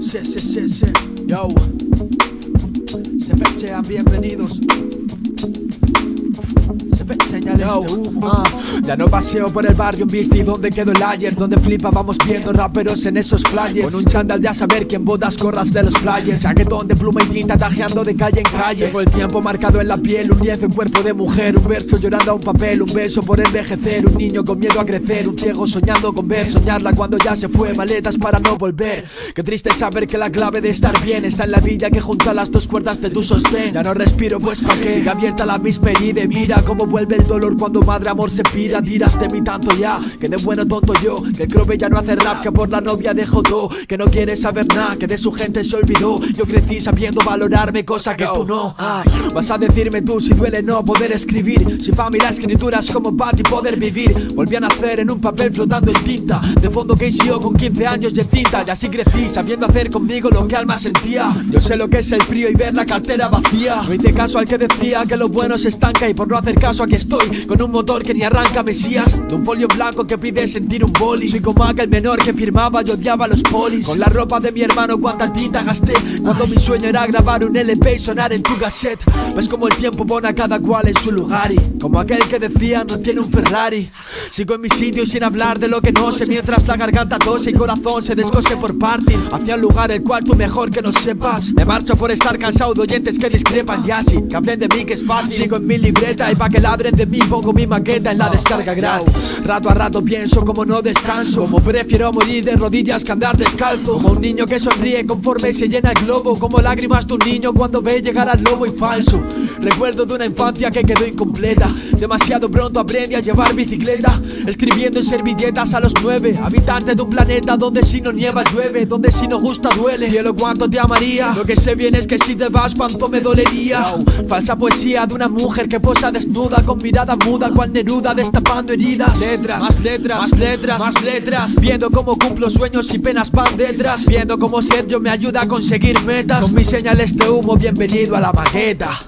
Sí, sí, sí, sí. Yo. Se- Sean bienvenidos. Se ve humo. Ah, ya no paseo por el barrio en bici donde quedó el ayer Donde flipa vamos viendo raperos en esos flyers. Con un chándal de a saber quién bodas corras de los flyers. Chaquetón de pluma y tinta tajeando de calle en calle. Tengo el tiempo marcado en la piel, un lienzo en cuerpo de mujer Un verso llorando a un papel, un beso por envejecer Un niño con miedo a crecer, un ciego soñando con ver Soñarla cuando ya se fue, maletas para no volver. Qué triste saber que la clave de estar bien Está en la villa que junta las dos cuerdas de tu sostén. Ya no respiro pues pa' qué Sigue abierta la misma herida y mira cómo vuelve el dolor cuando madre amor se pira Dirás de mí tanto ya, que de bueno tonto yo Que el crobe ya no hace rap, que por la novia dejó todo Que no quiere saber nada, que de su gente se olvidó. Yo crecí sabiendo valorarme, cosa que tú no Ay, Vas a decirme tú si duele no poder escribir Si pa' mí la escritura es como para ti poder vivir. Volví a nacer en un papel flotando en tinta De fondo que yo con 15 años de cinta Y así crecí sabiendo hacer conmigo lo que alma sentía. Yo sé lo que es el frío y ver la cartera vacía. No hice caso al que decía que lo bueno se estanca Y por no hacer caso aquí estoy con un motor que ni arranca mesías. De un folio blanco que pide sentir un boli. Soy como aquel menor que firmaba y odiaba los polis. Con la ropa de mi hermano cuánta tinta gasté. Cuando mi sueño era grabar un LP y sonar en tu cassette. Ves como el tiempo pone a cada cual en su lugar Y como aquel que decía no tiene un Ferrari Sigo en mi sitio y sin hablar de lo que no sé. Mientras la garganta tose y corazón se descose por partir Hacia un lugar el cual tú mejor que no sepas. Me marcho por estar cansado de oyentes que discrepan Y así, que hablen de mí que es fácil. Sigo en mi libreta y pa' que ladren de mí pongo mi maqueta en la descarga gratis. Rato a rato pienso como no descanso. Como prefiero morir de rodillas que andar descalzo. Como un niño que sonríe conforme se llena el globo. Como lágrimas de un niño cuando ve llegar al lobo y falso. Recuerdo de una infancia que quedó incompleta. Demasiado pronto aprendí a llevar bicicleta. Escribiendo en servilletas a los nueve. Habitante de un planeta donde si no nieva llueve. Donde si no gusta duele. Cielo cuánto te amaría. Lo que sé bien es que si te vas cuánto me dolería. Falsa poesía de una mujer que posa desnuda Con mirada muda cual Neruda destapando heridas. Letras, más letras, más letras, más letras. Viendo cómo cumplo sueños y penas van detrás. Viendo cómo Sergio me ayuda a conseguir metas. Con mis señales de humo bienvenido a la maqueta